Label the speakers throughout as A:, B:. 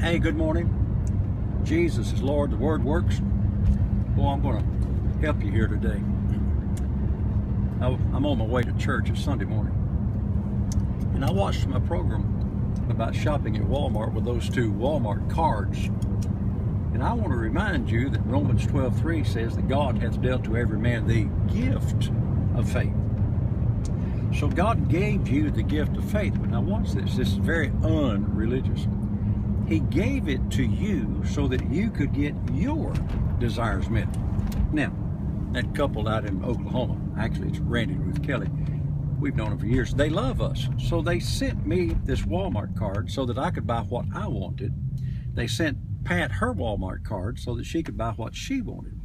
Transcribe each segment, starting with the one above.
A: Hey, good morning. Jesus is Lord. The Word works. Well, I'm going to help you here today. I'm on my way to church. It's Sunday morning. And I watched my program about shopping at Walmart with those two Walmart cards. And I want to remind you that Romans 12:3 says that God hath dealt to every man the gift of faith. So God gave you the gift of faith. But now watch this. This is very unreligious. He gave it to you so that you could get your desires met. Now, that couple out in Oklahoma, actually it's Randy and Ruth Kelly, we've known them for years. They love us. So they sent me this Walmart card so that I could buy what I wanted. They sent Pat her Walmart card so that she could buy what she wanted.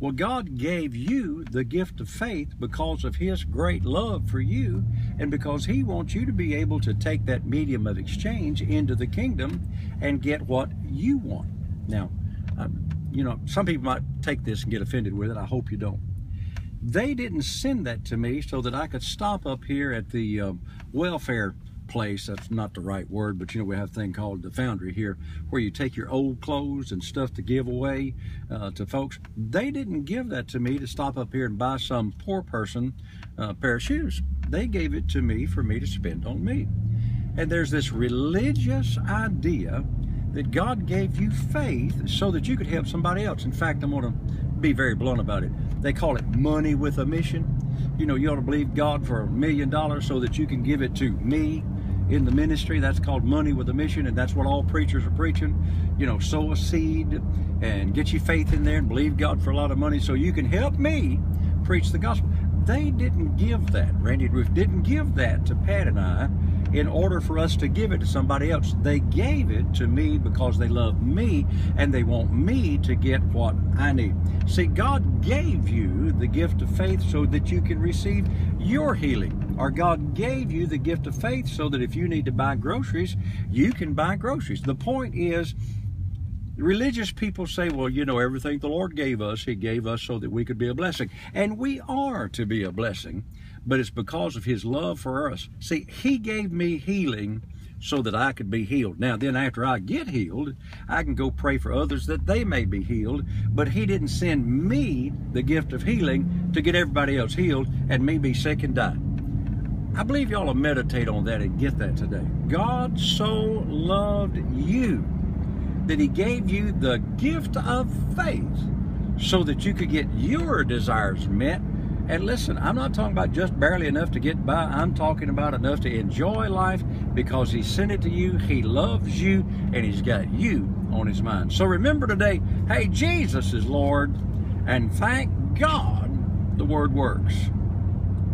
A: Well, God gave you the gift of faith because of His great love for you and because He wants you to be able to take that medium of exchange into the kingdom and get what you want. Now, um, you know, some people might take this and get offended with it. I hope you don't. They didn't send that to me so that I could stop up here at the uh, welfare place. That's not the right word, but you know, we have a thing called the foundry here where you take your old clothes and stuff to give away uh, to folks. They didn't give that to me to stop up here and buy some poor person a pair of shoes. They gave it to me for me to spend on me. And there's this religious idea that God gave you faith so that you could help somebody else. In fact, I'm going to be very blunt about it. They call it money with a mission. You know, you ought to believe God for a million dollars so that you can give it to me in the ministry. That's called money with a mission, and that's what all preachers are preaching. You know, sow a seed and get your faith in there and believe God for a lot of money so you can help me preach the gospel. They didn't give that. Randy and Ruth didn't give that to Pat and I in order for us to give it to somebody else. They gave it to me because they love me and they want me to get what I need. See, God gave you the gift of faith so that you can receive your healing. Or God gave you the gift of faith so that if you need to buy groceries, you can buy groceries. The point is, religious people say, well, you know, everything the Lord gave us, He gave us so that we could be a blessing. And we are to be a blessing, but it's because of His love for us. See, He gave me healing so that I could be healed. Now, then, after I get healed, I can go pray for others that they may be healed. But He didn't send me the gift of healing to get everybody else healed and me be sick and die. I believe y'all will meditate on that and get that today. God so loved you that he gave you the gift of faith so that you could get your desires met. And listen, I'm not talking about just barely enough to get by. I'm talking about enough to enjoy life because he sent it to you. He loves you and he's got you on his mind. So remember today, hey, Jesus is Lord and thank God the word works.